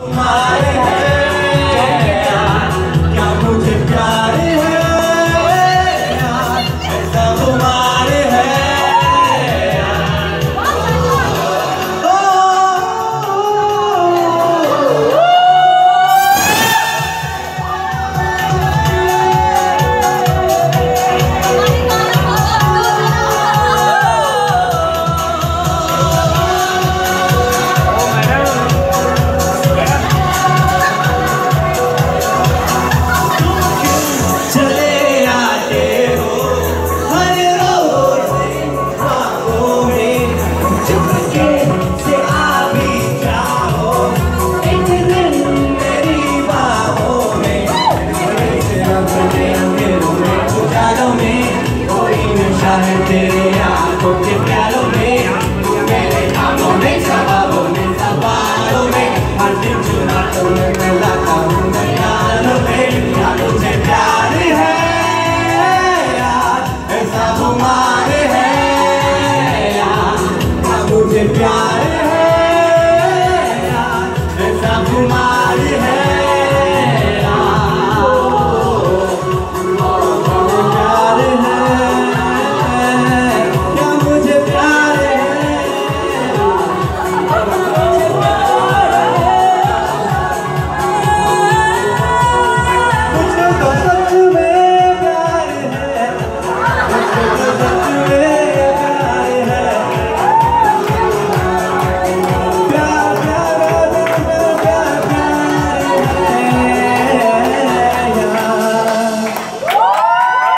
तुम्हारे है तेरे आँखों के प्यालों में मेरे कामों में सवालों में सवालों में हर दिन चुना तो मैं लाता हूँ ख्यालों में क्या तुझे प्यार है यार ऐसा हमारे है यार क्या प्यार